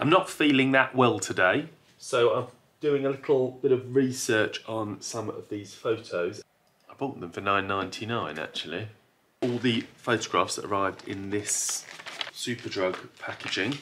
I'm not feeling that well today, so I'm doing a little bit of research on some of these photos. I bought them for 9.99 actually. All the photographs that arrived in this Superdrug packaging.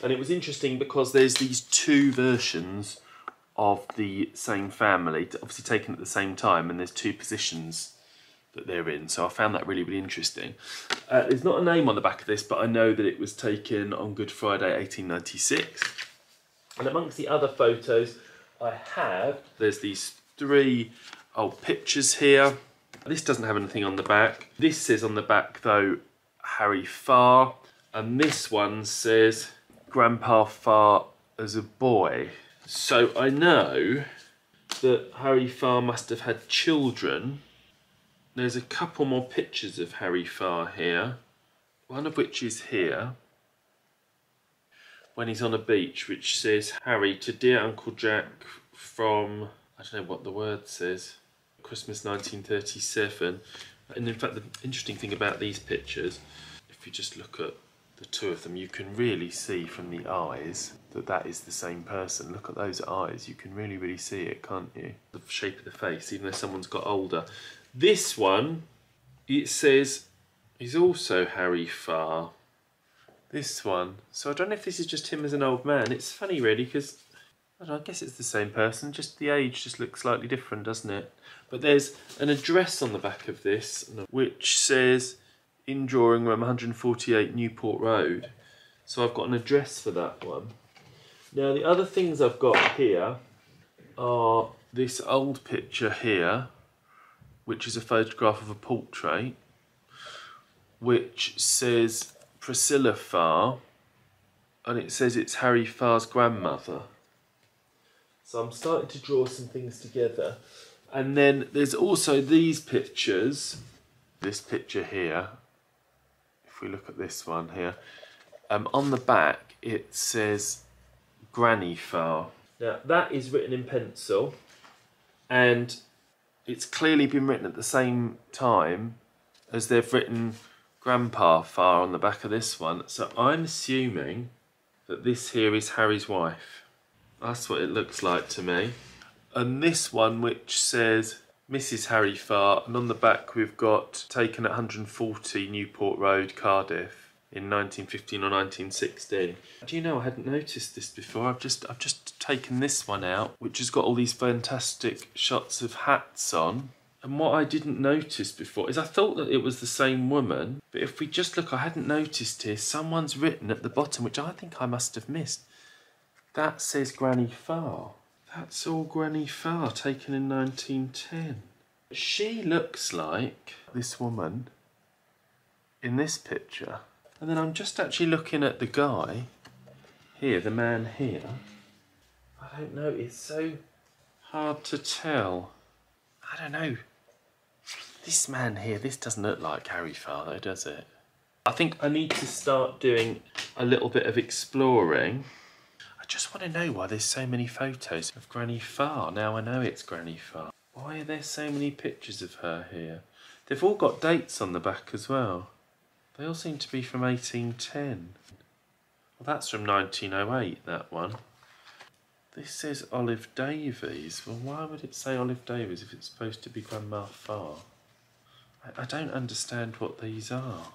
And it was interesting because there's these two versions of the same family, obviously taken at the same time, and there's two positions that they're in. So I found that really, really interesting. Uh, there's not a name on the back of this, but I know that it was taken on Good Friday 1896. And amongst the other photos I have, there's these three old pictures here. This doesn't have anything on the back. This says on the back though, Harry Farr. And this one says Grandpa Farr as a boy. So I know that Harry Farr must have had children there's a couple more pictures of Harry Farr here. One of which is here. When he's on a beach, which says, Harry, to dear Uncle Jack from, I don't know what the word says, Christmas 1937. And in fact, the interesting thing about these pictures, if you just look at the two of them, you can really see from the eyes that that is the same person. Look at those eyes, you can really, really see it, can't you? The shape of the face, even though someone's got older. This one, it says, is also Harry Farr. This one. So I don't know if this is just him as an old man. It's funny really because I, I guess it's the same person, just the age just looks slightly different, doesn't it? But there's an address on the back of this which says in drawing room 148 Newport Road. So I've got an address for that one. Now the other things I've got here are this old picture here which is a photograph of a portrait, which says Priscilla Farr, and it says it's Harry Farr's grandmother. So I'm starting to draw some things together. And then there's also these pictures. This picture here, if we look at this one here, um, on the back it says Granny Farr. Now that is written in pencil and it's clearly been written at the same time as they've written Grandpa Farr on the back of this one. So I'm assuming that this here is Harry's wife. That's what it looks like to me. And this one which says Mrs Harry Farr and on the back we've got taken at 140 Newport Road, Cardiff in 1915 or 1916. Do you know I hadn't noticed this before? I've just I've just taken this one out, which has got all these fantastic shots of hats on. And what I didn't notice before is I thought that it was the same woman, but if we just look, I hadn't noticed here, someone's written at the bottom, which I think I must have missed. That says Granny Farr. That's all Granny Farr, taken in 1910. She looks like this woman in this picture. And then I'm just actually looking at the guy here, the man here. I don't know, it's so hard to tell. I don't know. This man here, this doesn't look like Harry Farr does it? I think I need to start doing a little bit of exploring. I just want to know why there's so many photos of Granny Farr. Now I know it's Granny Farr. Why are there so many pictures of her here? They've all got dates on the back as well. They all seem to be from 1810. Well, that's from 1908, that one. This says Olive Davies. Well, why would it say Olive Davies if it's supposed to be Grandma Farr? I, I don't understand what these are.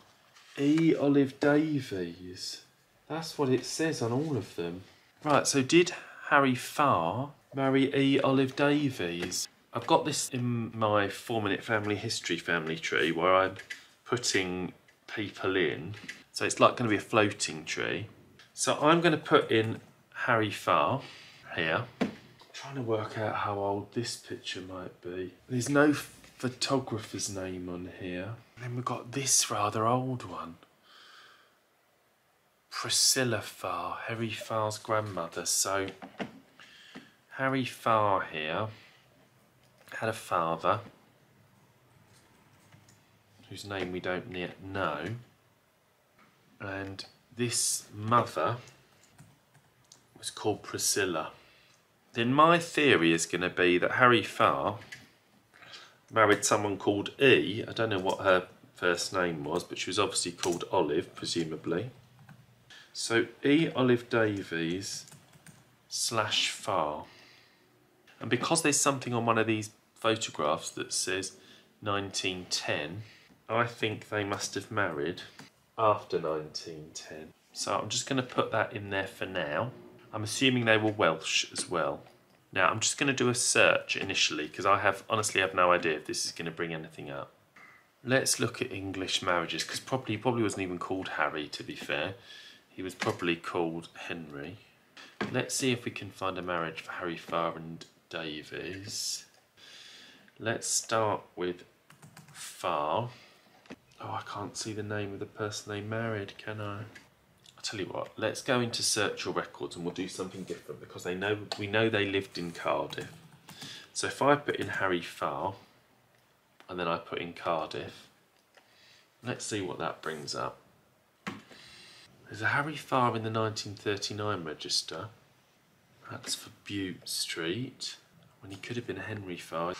E. Olive Davies. That's what it says on all of them. Right, so did Harry Farr marry E. Olive Davies? I've got this in my four minute family history family tree where I'm putting people in. So it's like going to be a floating tree. So I'm going to put in Harry Farr here. I'm trying to work out how old this picture might be. There's no photographer's name on here. And then we've got this rather old one. Priscilla Farr, Harry Farr's grandmother. So Harry Farr here had a father whose name we don't yet know. And this mother was called Priscilla. Then my theory is going to be that Harry Farr married someone called E. I don't know what her first name was, but she was obviously called Olive, presumably. So E. Olive Davies slash Farr. And because there's something on one of these photographs that says 1910, I think they must have married after 1910. So I'm just going to put that in there for now. I'm assuming they were Welsh as well. Now I'm just going to do a search initially because I have honestly have no idea if this is going to bring anything up. Let's look at English marriages because probably he probably wasn't even called Harry to be fair. He was probably called Henry. Let's see if we can find a marriage for Harry Farr and Davies. Let's start with Farr. Oh, I can't see the name of the person they married, can I? I'll tell you what, let's go into search your records and we'll do something different because they know we know they lived in Cardiff. So if I put in Harry Farr and then I put in Cardiff, let's see what that brings up. There's a Harry Farr in the 1939 register. That's for Bute Street. When he could have been a Henry Farr.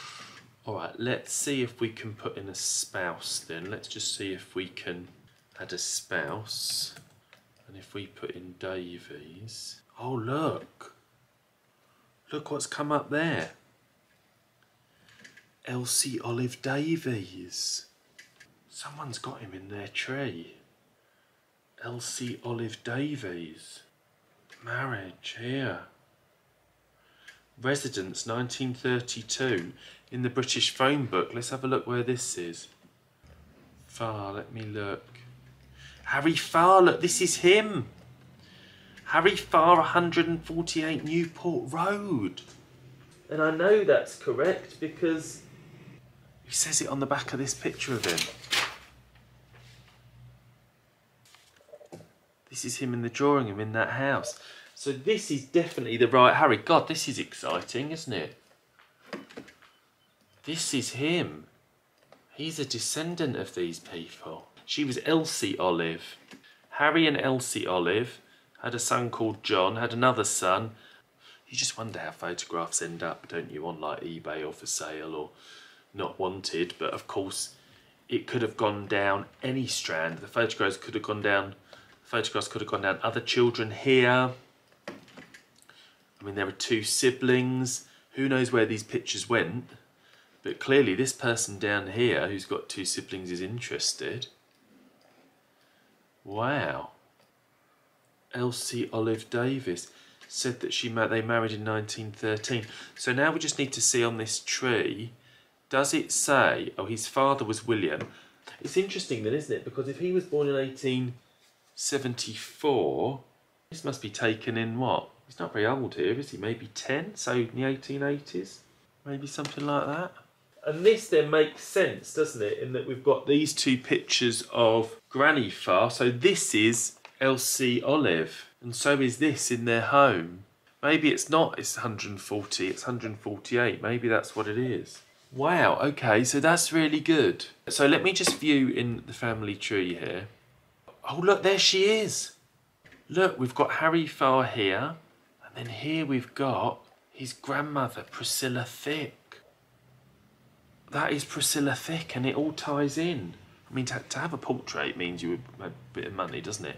Alright, let's see if we can put in a spouse then. Let's just see if we can add a spouse. And if we put in Davies. Oh, look. Look what's come up there. Elsie Olive Davies. Someone's got him in their tree. Elsie Olive Davies. Marriage here. Residence 1932 in the British phone book. Let's have a look where this is. Farr, let me look. Harry Farr, look, this is him. Harry Farr, 148 Newport Road. And I know that's correct because he says it on the back of this picture of him. This is him in the drawing room in that house. So this is definitely the right Harry. God, this is exciting, isn't it? This is him. He's a descendant of these people. She was Elsie Olive. Harry and Elsie Olive had a son called John, had another son. You just wonder how photographs end up, don't you, on like eBay or for sale or not wanted. But of course, it could have gone down any strand. The photographs could have gone down, photographs could have gone down other children here. I mean, there are two siblings. Who knows where these pictures went? But clearly this person down here who's got two siblings is interested. Wow. Elsie Olive Davies said that she they married in 1913. So now we just need to see on this tree, does it say, oh, his father was William. It's interesting then, isn't it? Because if he was born in 1874, this must be taken in what? He's not very old here, is he? Maybe 10, so in the 1880s? Maybe something like that. And this then makes sense, doesn't it? In that we've got these two pictures of Granny Farr. So this is Elsie Olive, and so is this in their home. Maybe it's not, it's 140, it's 148. Maybe that's what it is. Wow, okay, so that's really good. So let me just view in the family tree here. Oh, look, there she is. Look, we've got Harry Farr here, and then here we've got his grandmother, Priscilla Thick that is Priscilla Thick and it all ties in. I mean, to, to have a portrait means you a bit of money, doesn't it?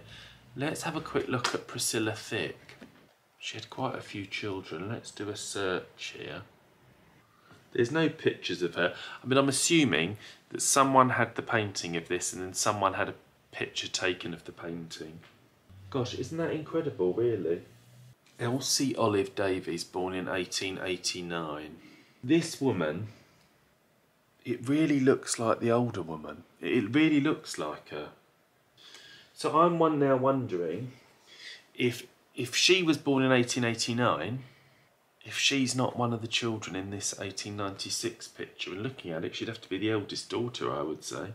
Let's have a quick look at Priscilla Thick. She had quite a few children. Let's do a search here. There's no pictures of her. I mean, I'm assuming that someone had the painting of this and then someone had a picture taken of the painting. Gosh, isn't that incredible, really? Elsie Olive Davies, born in 1889. This woman it really looks like the older woman. It really looks like her. So I'm one now wondering if if she was born in 1889, if she's not one of the children in this 1896 picture, and looking at it, she'd have to be the eldest daughter, I would say.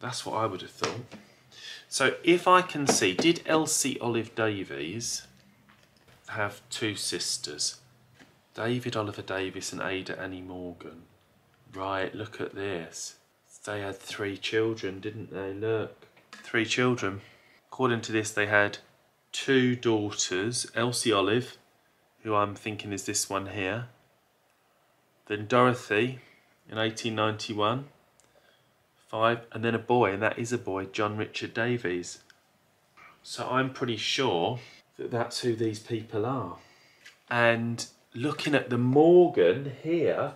That's what I would have thought. So if I can see, did Elsie Olive Davies have two sisters? David Oliver Davies and Ada Annie Morgan. Right, look at this. They had three children, didn't they? Look. Three children. According to this, they had two daughters, Elsie Olive, who I'm thinking is this one here. Then Dorothy in 1891. Five, and then a boy, and that is a boy, John Richard Davies. So I'm pretty sure that that's who these people are. And looking at the Morgan here,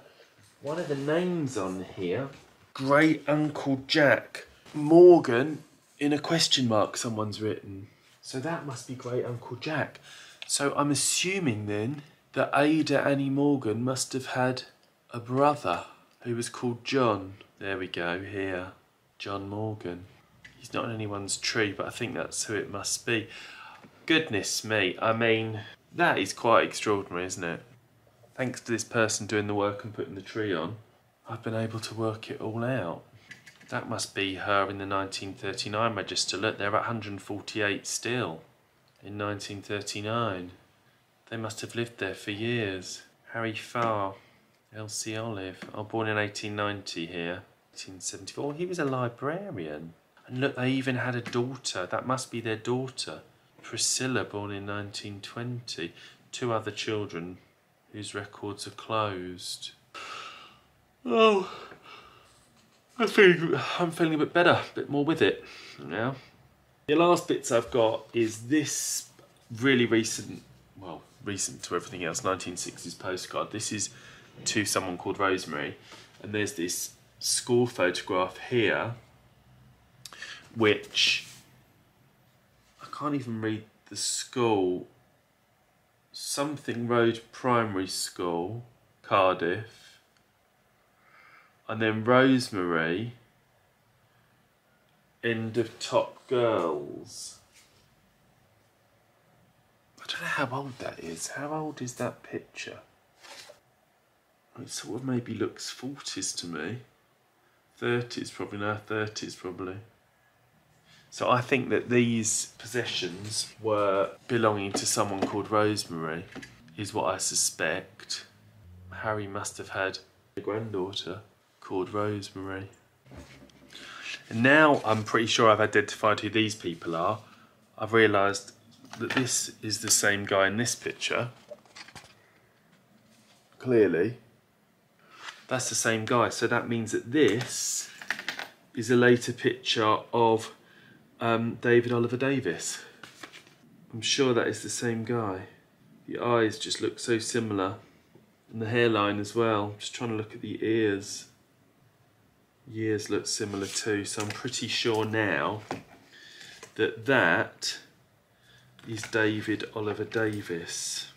one of the names on here, Great Uncle Jack Morgan in a question mark someone's written. So that must be Great Uncle Jack. So I'm assuming then that Ada Annie Morgan must have had a brother who was called John. There we go, here. John Morgan. He's not on anyone's tree, but I think that's who it must be. Goodness me, I mean, that is quite extraordinary, isn't it? Thanks to this person doing the work and putting the tree on, I've been able to work it all out. That must be her in the 1939 register. Look, they're at 148 still in 1939. They must have lived there for years. Harry Farr, Elsie Olive. Oh, born in 1890 here. 1874. He was a librarian. And look, they even had a daughter. That must be their daughter. Priscilla, born in 1920. Two other children whose records are closed. Oh, I'm feeling, I'm feeling a bit better, a bit more with it now. The last bits I've got is this really recent, well, recent to everything else, 1960s postcard. This is to someone called Rosemary, and there's this school photograph here, which I can't even read the school. Something Road Primary School, Cardiff and then Rosemary, end of Top Girls. I don't know how old that is. How old is that picture? It sort of maybe looks 40s to me. 30s probably, now, 30s probably. So I think that these possessions were belonging to someone called Rosemary, is what I suspect. Harry must have had a granddaughter called Rosemary. And now I'm pretty sure I've identified who these people are. I've realised that this is the same guy in this picture. Clearly. That's the same guy. So that means that this is a later picture of um, David Oliver Davies. I'm sure that is the same guy. The eyes just look so similar. And the hairline as well. Just trying to look at the ears Ears look similar too so I'm pretty sure now that that is David Oliver Davies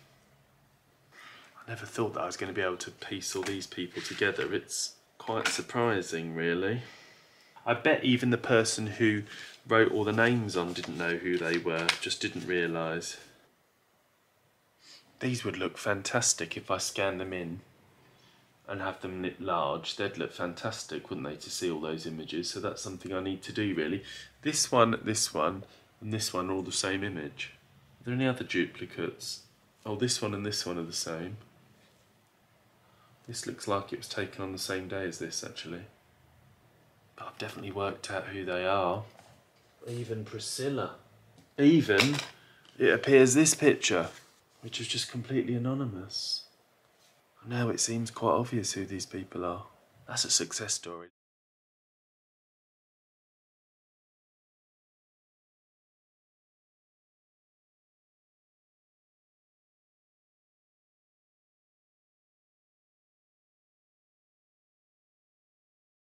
I never thought that I was going to be able to piece all these people together it's quite surprising really I bet even the person who wrote all the names on didn't know who they were just didn't realise these would look fantastic if I scan them in and have them lit large, they'd look fantastic, wouldn't they, to see all those images? So that's something I need to do really. This one, this one, and this one are all the same image. Are there any other duplicates? Oh, this one and this one are the same. This looks like it was taken on the same day as this actually. But I've definitely worked out who they are. Even Priscilla. Even it appears this picture, which was just completely anonymous. Now it seems quite obvious who these people are. That's a success story.